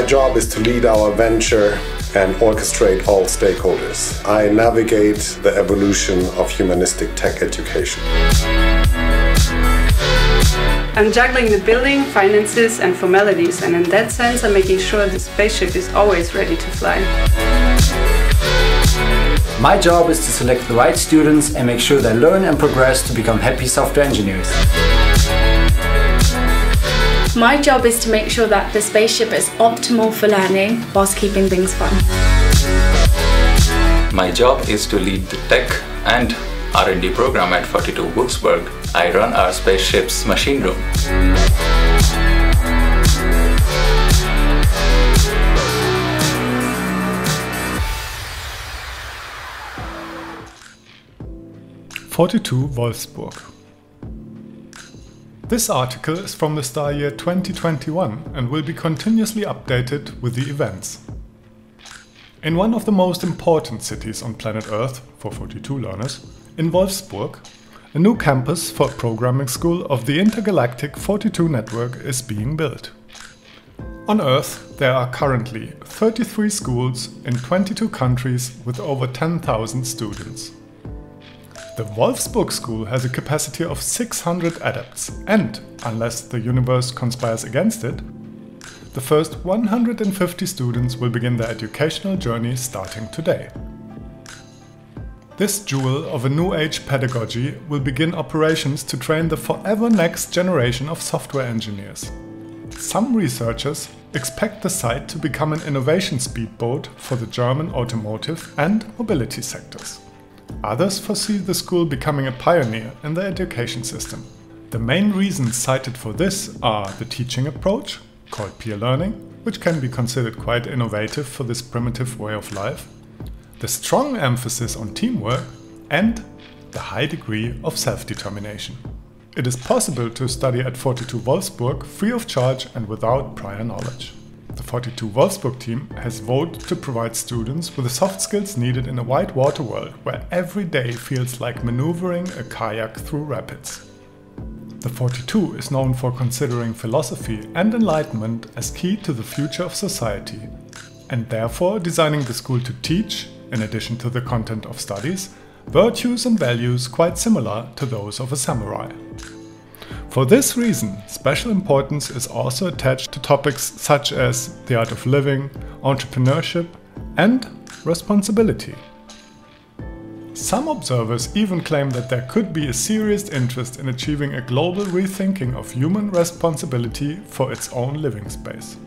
My job is to lead our venture and orchestrate all stakeholders. I navigate the evolution of humanistic tech education. I'm juggling the building, finances and formalities and in that sense I'm making sure the spaceship is always ready to fly. My job is to select the right students and make sure they learn and progress to become happy software engineers. My job is to make sure that the spaceship is optimal for learning whilst keeping things fun. My job is to lead the tech and R&D program at 42 Wolfsburg. I run our spaceship's machine room. Forty-two Wolfsburg. This article is from the star year 2021 and will be continuously updated with the events. In one of the most important cities on planet Earth for 42 learners, in Wolfsburg, a new campus for a programming school of the intergalactic 42 network is being built. On Earth, there are currently 33 schools in 22 countries with over 10,000 students. The Wolfsburg School has a capacity of 600 adepts and, unless the universe conspires against it, the first 150 students will begin their educational journey starting today. This jewel of a new age pedagogy will begin operations to train the forever next generation of software engineers. Some researchers expect the site to become an innovation speedboat for the German automotive and mobility sectors. Others foresee the school becoming a pioneer in the education system. The main reasons cited for this are the teaching approach, called peer learning, which can be considered quite innovative for this primitive way of life, the strong emphasis on teamwork, and the high degree of self-determination. It is possible to study at 42 Wolfsburg free of charge and without prior knowledge. The 42 Wolfsburg team has voted to provide students with the soft skills needed in a white water world where every day feels like maneuvering a kayak through rapids. The 42 is known for considering philosophy and enlightenment as key to the future of society, and therefore designing the school to teach, in addition to the content of studies, virtues and values quite similar to those of a samurai. For this reason, special importance is also attached to topics such as the art of living, entrepreneurship, and responsibility. Some observers even claim that there could be a serious interest in achieving a global rethinking of human responsibility for its own living space.